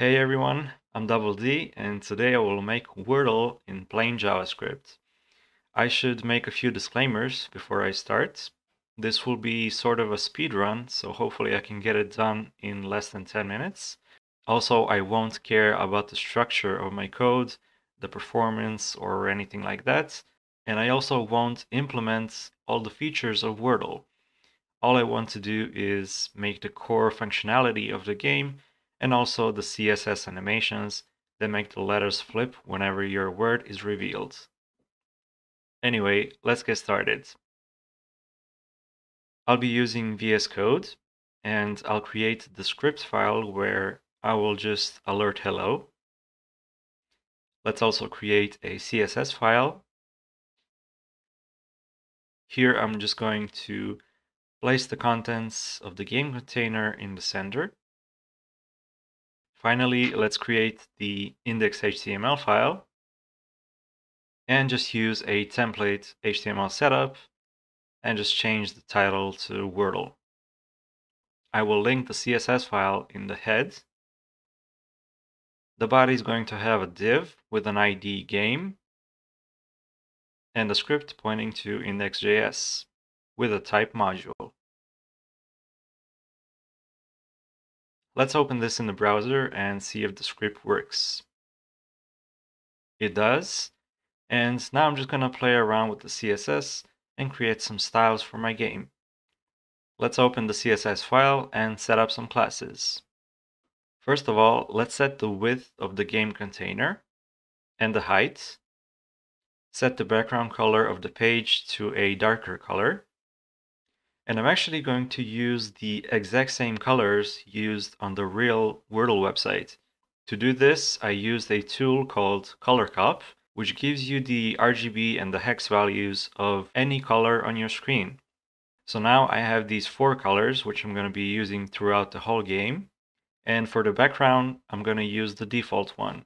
Hey everyone, I'm Double D and today I will make Wordle in plain JavaScript. I should make a few disclaimers before I start. This will be sort of a speed run, so hopefully I can get it done in less than 10 minutes. Also, I won't care about the structure of my code, the performance or anything like that. And I also won't implement all the features of Wordle. All I want to do is make the core functionality of the game and also the CSS animations that make the letters flip whenever your word is revealed. Anyway, let's get started. I'll be using VS Code and I'll create the script file where I will just alert hello. Let's also create a CSS file. Here I'm just going to place the contents of the game container in the center. Finally, let's create the index.html file and just use a template HTML setup and just change the title to Wordle. I will link the CSS file in the head. The body is going to have a div with an ID game and a script pointing to index.js with a type module. Let's open this in the browser and see if the script works. It does. And now I'm just going to play around with the CSS and create some styles for my game. Let's open the CSS file and set up some classes. First of all, let's set the width of the game container and the height. Set the background color of the page to a darker color. And I'm actually going to use the exact same colors used on the real Wordle website. To do this, I used a tool called ColorCop, which gives you the RGB and the hex values of any color on your screen. So now I have these four colors, which I'm going to be using throughout the whole game. And for the background, I'm going to use the default one.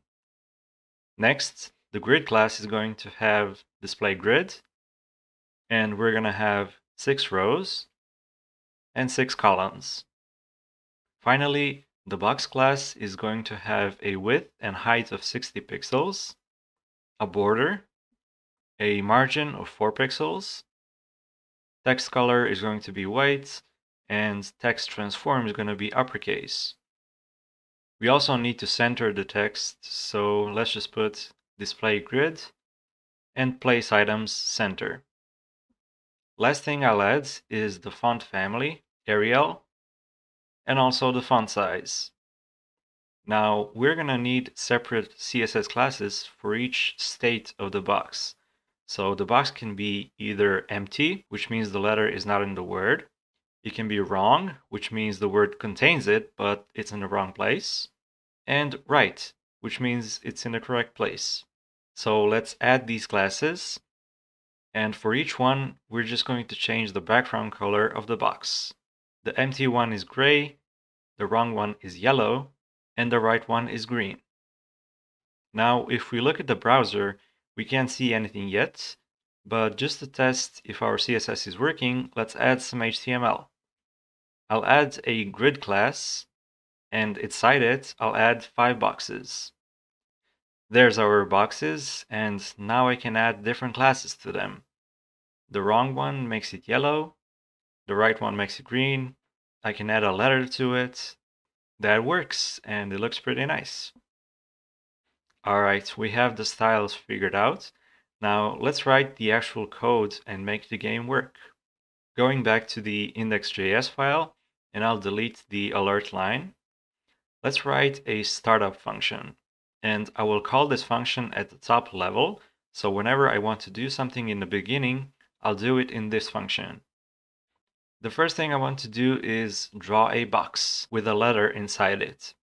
Next, the grid class is going to have display grid, and we're going to have six rows and six columns. Finally, the box class is going to have a width and height of 60 pixels, a border, a margin of 4 pixels, text color is going to be white, and text transform is going to be uppercase. We also need to center the text, so let's just put display grid and place items center. Last thing I'll add is the font family, Arial, and also the font size. Now we're gonna need separate CSS classes for each state of the box. So the box can be either empty, which means the letter is not in the word. It can be wrong, which means the word contains it, but it's in the wrong place. And right, which means it's in the correct place. So let's add these classes and for each one, we're just going to change the background color of the box. The empty one is gray, the wrong one is yellow, and the right one is green. Now, if we look at the browser, we can't see anything yet, but just to test if our CSS is working, let's add some HTML. I'll add a grid class, and inside it, I'll add five boxes. There's our boxes, and now I can add different classes to them. The wrong one makes it yellow, the right one makes it green. I can add a letter to it. That works, and it looks pretty nice. Alright, we have the styles figured out. Now let's write the actual code and make the game work. Going back to the index.js file, and I'll delete the alert line. Let's write a startup function and I will call this function at the top level. So whenever I want to do something in the beginning, I'll do it in this function. The first thing I want to do is draw a box with a letter inside it.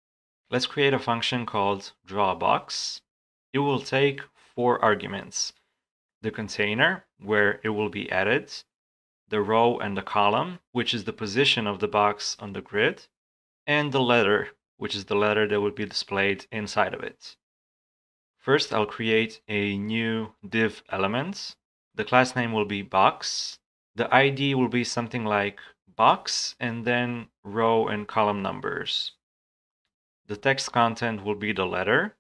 Let's create a function called drawBox. It will take four arguments. The container, where it will be added, the row and the column, which is the position of the box on the grid, and the letter, which is the letter that will be displayed inside of it. First, I'll create a new div element. The class name will be box. The ID will be something like box and then row and column numbers. the text content will be the letter.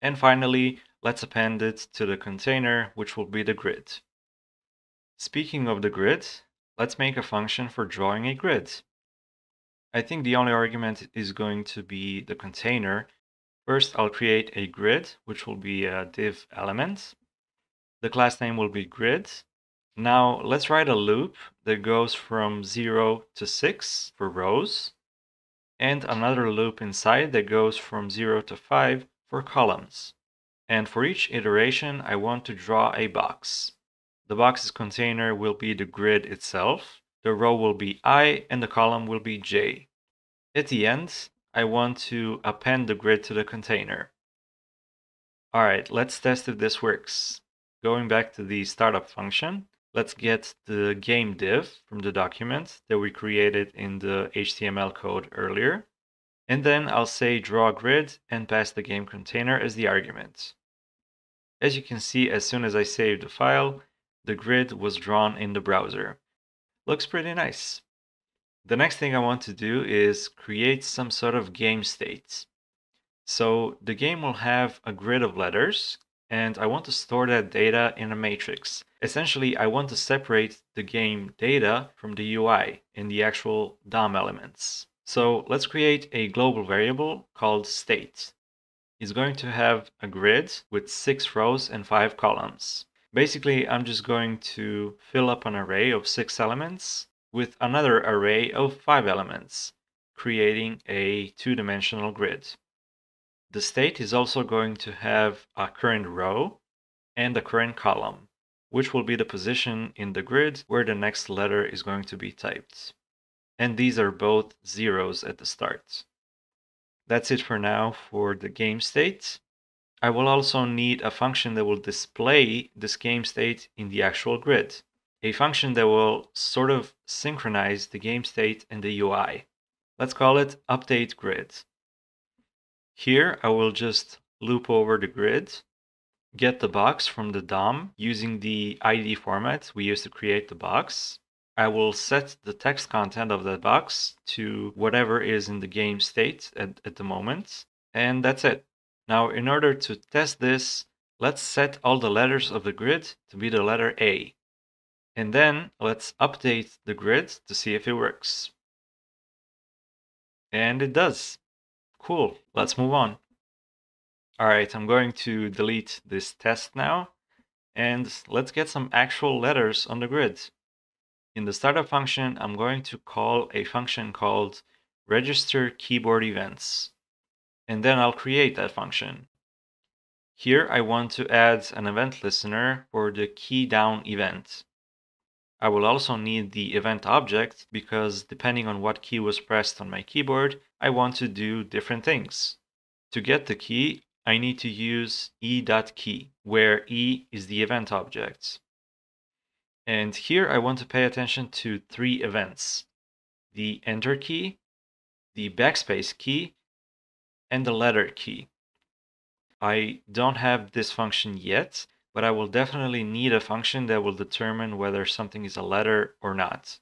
And finally, let's append it to the container, which will be the grid. Speaking of the grid, let's make a function for drawing a grid. I think the only argument is going to be the container. First, I'll create a grid, which will be a div element. The class name will be grid. Now let's write a loop that goes from 0 to 6 for rows, and another loop inside that goes from 0 to 5 for columns. And for each iteration, I want to draw a box. The box's container will be the grid itself, the row will be i, and the column will be j. At the end, I want to append the grid to the container. Alright, let's test if this works. Going back to the startup function, let's get the game div from the document that we created in the HTML code earlier. And then I'll say draw grid and pass the game container as the argument. As you can see, as soon as I save the file, the grid was drawn in the browser. Looks pretty nice. The next thing I want to do is create some sort of game state. So the game will have a grid of letters and I want to store that data in a matrix. Essentially, I want to separate the game data from the UI in the actual DOM elements. So let's create a global variable called state. It's going to have a grid with six rows and five columns. Basically, I'm just going to fill up an array of six elements with another array of five elements, creating a two-dimensional grid. The state is also going to have a current row and a current column, which will be the position in the grid where the next letter is going to be typed. And these are both zeros at the start. That's it for now for the game state. I will also need a function that will display this game state in the actual grid. A function that will sort of synchronize the game state and the UI. Let's call it update grid. Here I will just loop over the grid, get the box from the DOM using the ID format we used to create the box. I will set the text content of that box to whatever is in the game state at, at the moment. And that's it. Now, in order to test this, let's set all the letters of the grid to be the letter A. And then let's update the grid to see if it works. And it does. Cool, let's move on. All right, I'm going to delete this test now. And let's get some actual letters on the grid. In the startup function, I'm going to call a function called register keyboard events and then I'll create that function. Here I want to add an event listener for the key down event. I will also need the event object because depending on what key was pressed on my keyboard, I want to do different things. To get the key, I need to use e.key, where e is the event object. And here I want to pay attention to three events. The enter key, the backspace key, and the letter key. I don't have this function yet, but I will definitely need a function that will determine whether something is a letter or not.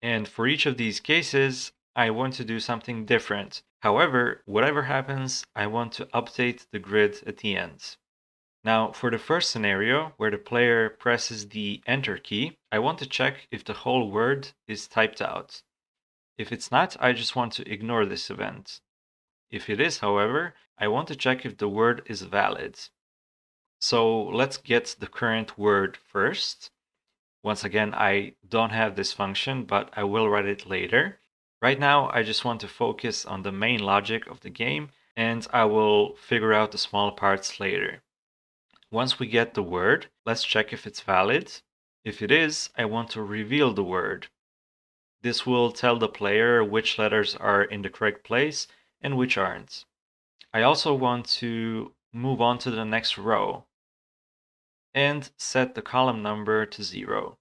And for each of these cases, I want to do something different. However, whatever happens, I want to update the grid at the end. Now, for the first scenario, where the player presses the Enter key, I want to check if the whole word is typed out. If it's not, I just want to ignore this event. If it is, however, I want to check if the word is valid. So let's get the current word first. Once again, I don't have this function, but I will write it later. Right now, I just want to focus on the main logic of the game, and I will figure out the small parts later. Once we get the word, let's check if it's valid. If it is, I want to reveal the word. This will tell the player which letters are in the correct place and which aren't. I also want to move on to the next row and set the column number to zero.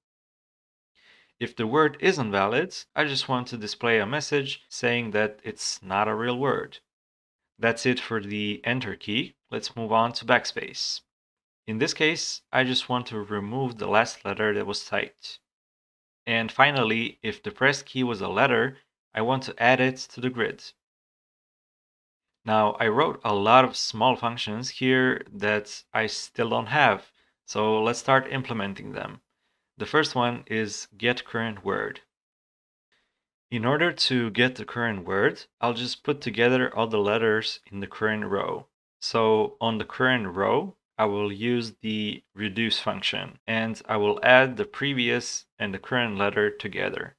If the word isn't valid, I just want to display a message saying that it's not a real word. That's it for the enter key. Let's move on to backspace. In this case, I just want to remove the last letter that was typed. And finally, if the pressed key was a letter, I want to add it to the grid. Now, I wrote a lot of small functions here that I still don't have, so let's start implementing them. The first one is get current word. In order to get the current word, I'll just put together all the letters in the current row. So on the current row, I will use the reduce function and I will add the previous and the current letter together.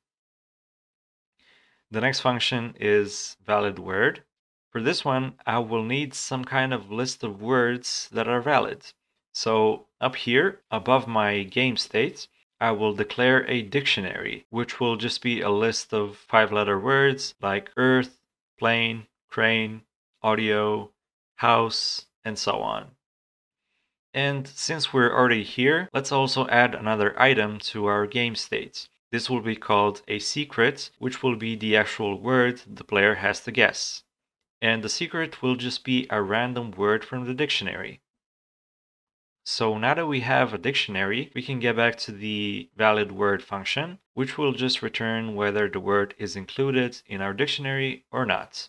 The next function is valid word. For this one, I will need some kind of list of words that are valid. So up here, above my game state, I will declare a dictionary, which will just be a list of five-letter words like earth, plane, crane, audio, house, and so on. And since we're already here, let's also add another item to our game state. This will be called a secret, which will be the actual word the player has to guess and the secret will just be a random word from the dictionary. So now that we have a dictionary, we can get back to the valid word function, which will just return whether the word is included in our dictionary or not.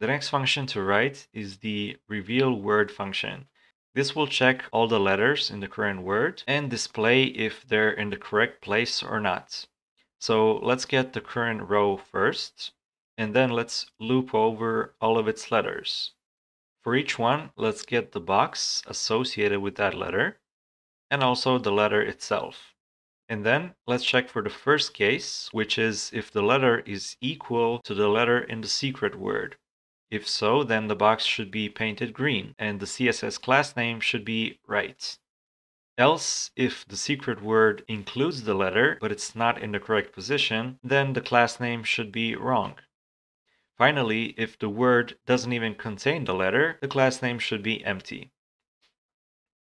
The next function to write is the reveal word function. This will check all the letters in the current word and display if they're in the correct place or not. So let's get the current row first, and then let's loop over all of its letters. For each one, let's get the box associated with that letter, and also the letter itself. And then let's check for the first case, which is if the letter is equal to the letter in the secret word. If so, then the box should be painted green, and the CSS class name should be right. Else, if the secret word includes the letter, but it's not in the correct position, then the class name should be wrong. Finally, if the word doesn't even contain the letter, the class name should be empty.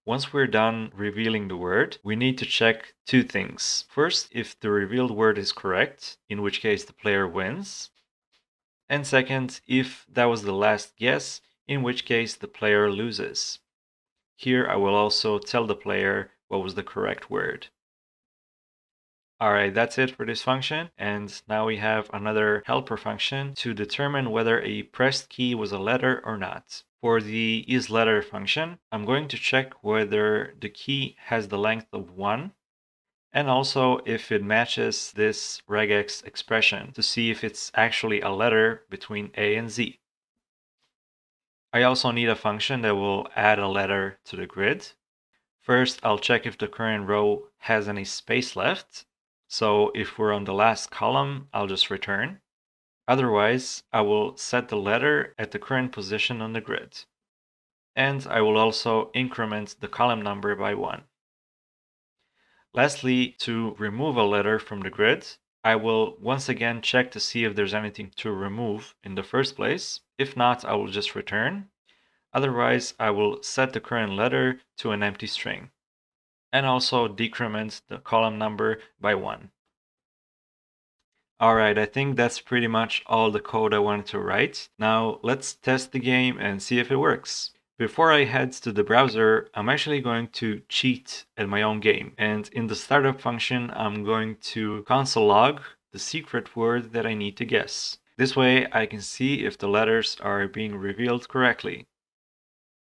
Once we're done revealing the word, we need to check two things. First, if the revealed word is correct, in which case the player wins. And second, if that was the last guess, in which case the player loses. Here I will also tell the player what was the correct word. Alright, that's it for this function. And now we have another helper function to determine whether a pressed key was a letter or not. For the isLetter function, I'm going to check whether the key has the length of 1 and also if it matches this regex expression to see if it's actually a letter between A and Z. I also need a function that will add a letter to the grid. First, I'll check if the current row has any space left. So if we're on the last column, I'll just return. Otherwise, I will set the letter at the current position on the grid. And I will also increment the column number by one. Lastly, to remove a letter from the grid, I will once again check to see if there's anything to remove in the first place. If not, I will just return. Otherwise, I will set the current letter to an empty string and also decrement the column number by one. Alright, I think that's pretty much all the code I wanted to write. Now let's test the game and see if it works. Before I head to the browser, I'm actually going to cheat at my own game. And in the startup function, I'm going to console log the secret word that I need to guess. This way I can see if the letters are being revealed correctly.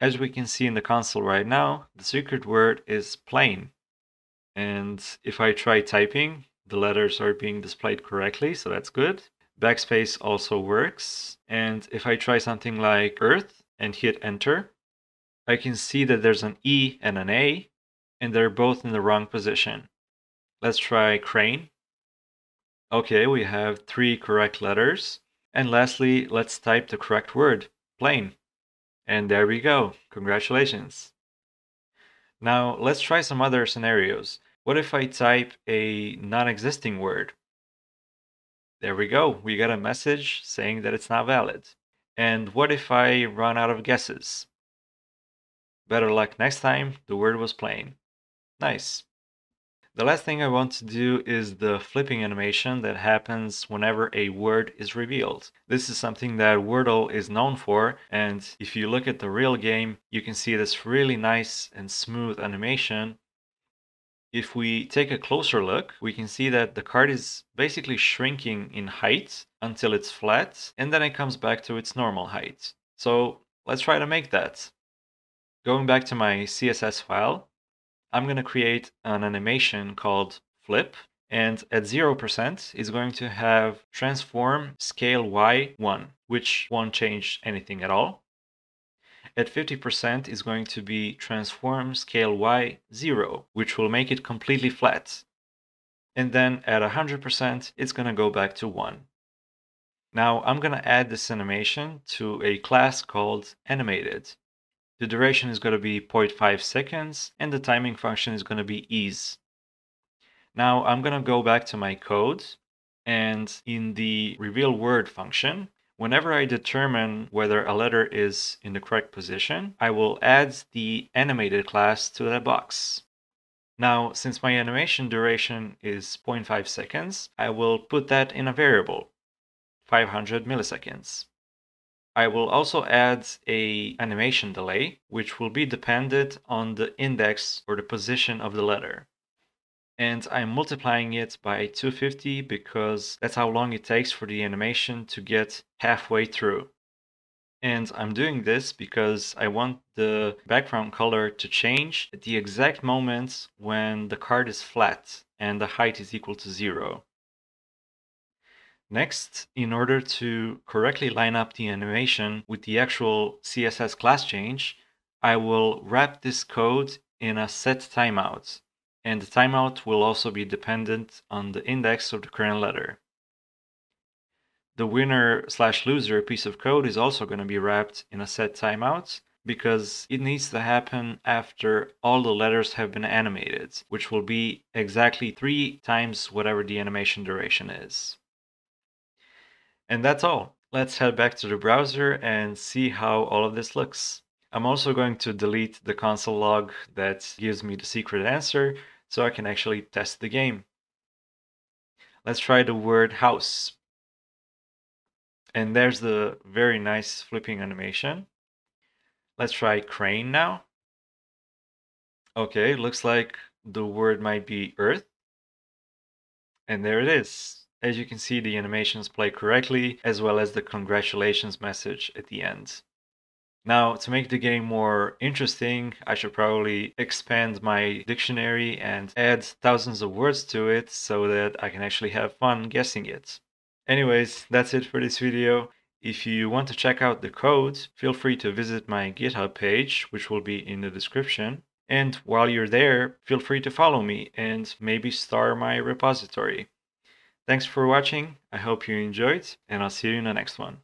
As we can see in the console right now, the secret word is plane. And if I try typing, the letters are being displayed correctly, so that's good. Backspace also works. And if I try something like earth and hit enter, I can see that there's an E and an A, and they're both in the wrong position. Let's try crane. Okay, we have three correct letters. And lastly, let's type the correct word, plane. And there we go. Congratulations. Now, let's try some other scenarios. What if I type a non-existing word? There we go. We got a message saying that it's not valid. And what if I run out of guesses? Better luck next time, the word was plane. Nice. The last thing I want to do is the flipping animation that happens whenever a word is revealed. This is something that Wordle is known for, and if you look at the real game, you can see this really nice and smooth animation If we take a closer look, we can see that the card is basically shrinking in height until it's flat, and then it comes back to its normal height. So let's try to make that. Going back to my CSS file, I'm going to create an animation called flip, and at 0% is going to have transform scale y1, which won't change anything at all. At 50% is going to be transform scale y0, which will make it completely flat. And then at 100%, it's going to go back to 1. Now I'm going to add this animation to a class called animated. The duration is going to be 0.5 seconds and the timing function is going to be ease. Now I'm going to go back to my code and in the reveal word function, whenever I determine whether a letter is in the correct position, I will add the animated class to that box. Now, since my animation duration is 0.5 seconds, I will put that in a variable, 500 milliseconds. I will also add a animation delay, which will be dependent on the index or the position of the letter. And I'm multiplying it by 250 because that's how long it takes for the animation to get halfway through. And I'm doing this because I want the background color to change at the exact moment when the card is flat and the height is equal to zero. Next, in order to correctly line up the animation with the actual CSS class change, I will wrap this code in a set timeout. And the timeout will also be dependent on the index of the current letter. The winner slash loser piece of code is also going to be wrapped in a set timeout because it needs to happen after all the letters have been animated, which will be exactly three times whatever the animation duration is. And that's all. Let's head back to the browser and see how all of this looks. I'm also going to delete the console log that gives me the secret answer so I can actually test the game. Let's try the word house. And there's the very nice flipping animation. Let's try crane now. Okay, looks like the word might be earth. And there it is. As you can see, the animations play correctly, as well as the congratulations message at the end. Now, to make the game more interesting, I should probably expand my dictionary and add thousands of words to it so that I can actually have fun guessing it. Anyways, that's it for this video. If you want to check out the code, feel free to visit my GitHub page, which will be in the description. And while you're there, feel free to follow me and maybe star my repository. Thanks for watching. I hope you enjoyed, and I'll see you in the next one.